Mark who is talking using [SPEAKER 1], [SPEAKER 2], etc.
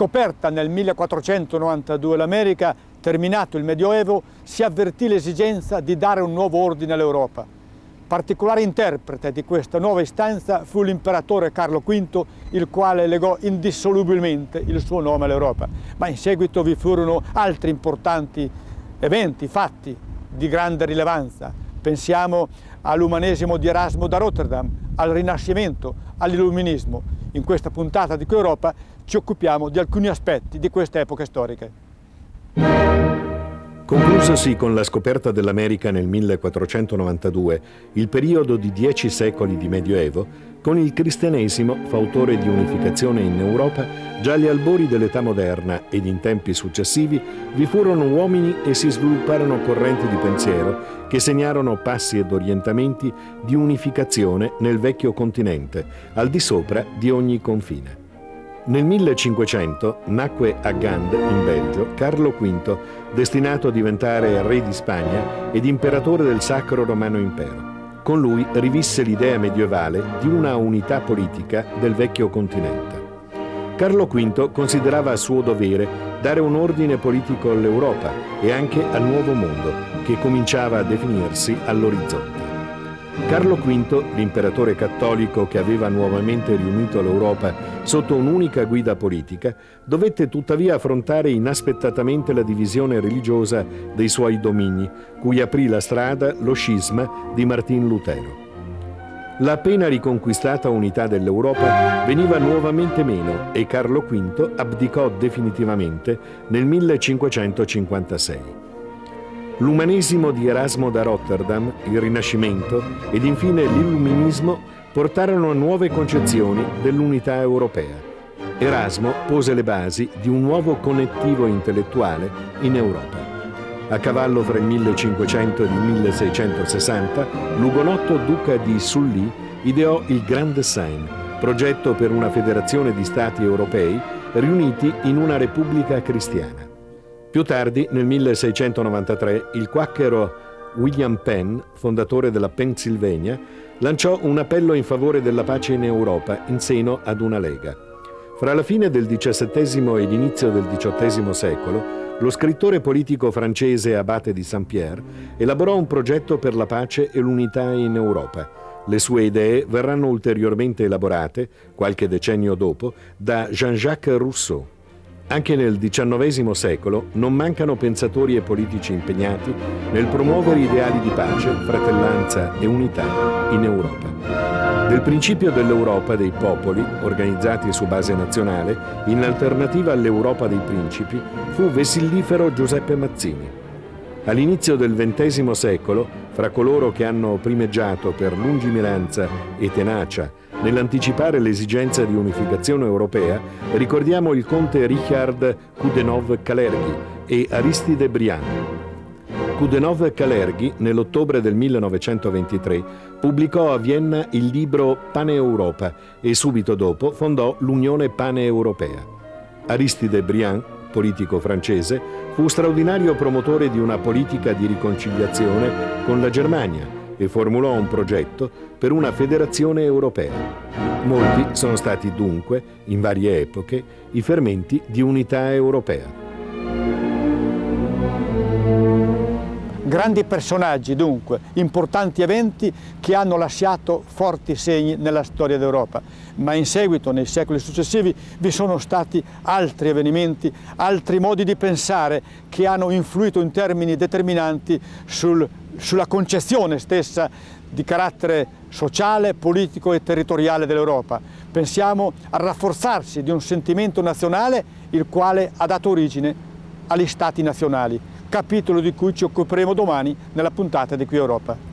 [SPEAKER 1] scoperta nel 1492 l'America, terminato il Medioevo, si avvertì l'esigenza di dare un nuovo ordine all'Europa. Particolare interprete di questa nuova istanza fu l'imperatore Carlo V, il quale legò indissolubilmente il suo nome all'Europa. Ma in seguito vi furono altri importanti eventi, fatti di grande rilevanza. Pensiamo all'umanesimo di Erasmo da Rotterdam, al Rinascimento, all'Illuminismo. In questa puntata di Europa ci occupiamo di alcuni aspetti di queste epoche storiche.
[SPEAKER 2] Conclusosi con la scoperta dell'America nel 1492, il periodo di dieci secoli di Medioevo, con il cristianesimo, fautore di unificazione in Europa, già agli albori dell'età moderna ed in tempi successivi, vi furono uomini e si svilupparono correnti di pensiero che segnarono passi ed orientamenti di unificazione nel vecchio continente, al di sopra di ogni confine. Nel 1500 nacque a Gand, in Belgio, Carlo V, destinato a diventare re di Spagna ed imperatore del Sacro Romano Impero. Con lui rivisse l'idea medievale di una unità politica del vecchio continente. Carlo V considerava suo dovere dare un ordine politico all'Europa e anche al nuovo mondo, che cominciava a definirsi all'orizzonte. Carlo V, l'imperatore cattolico che aveva nuovamente riunito l'Europa sotto un'unica guida politica, dovette tuttavia affrontare inaspettatamente la divisione religiosa dei suoi domini, cui aprì la strada lo scisma di Martin Lutero. La appena riconquistata unità dell'Europa veniva nuovamente meno e Carlo V abdicò definitivamente nel 1556. L'umanesimo di Erasmo da Rotterdam, il Rinascimento ed infine l'Illuminismo portarono a nuove concezioni dell'unità europea. Erasmo pose le basi di un nuovo connettivo intellettuale in Europa. A cavallo fra il 1500 e il 1660, l'ugonotto duca di Sully ideò il Grand Design, progetto per una federazione di stati europei riuniti in una repubblica cristiana. Più tardi, nel 1693, il quacchero William Penn, fondatore della Pennsylvania, lanciò un appello in favore della pace in Europa in seno ad una lega. Fra la fine del XVII e l'inizio del XVIII secolo, lo scrittore politico francese Abate di Saint-Pierre elaborò un progetto per la pace e l'unità in Europa. Le sue idee verranno ulteriormente elaborate, qualche decennio dopo, da Jean-Jacques Rousseau. Anche nel XIX secolo non mancano pensatori e politici impegnati nel promuovere ideali di pace, fratellanza e unità in Europa. Del principio dell'Europa dei popoli, organizzati su base nazionale, in alternativa all'Europa dei principi, fu vesillifero Giuseppe Mazzini. All'inizio del XX secolo, fra coloro che hanno primeggiato per lungimiranza e tenacia Nell'anticipare l'esigenza di unificazione europea, ricordiamo il conte Richard Kudenov-Kalergi e Aristide Briand. Kudenov-Kalergi, nell'ottobre del 1923, pubblicò a Vienna il libro Paneuropa e subito dopo fondò l'Unione Paneuropea. Aristide Briand, politico francese, fu straordinario promotore di una politica di riconciliazione con la Germania e formulò un progetto per una federazione europea. Molti sono stati dunque, in varie epoche, i fermenti di unità europea.
[SPEAKER 1] Grandi personaggi dunque, importanti eventi che hanno lasciato forti segni nella storia d'Europa, ma in seguito, nei secoli successivi, vi sono stati altri avvenimenti, altri modi di pensare che hanno influito in termini determinanti sul sulla concezione stessa di carattere sociale, politico e territoriale dell'Europa. Pensiamo al rafforzarsi di un sentimento nazionale il quale ha dato origine agli Stati nazionali, capitolo di cui ci occuperemo domani nella puntata di Qui Europa.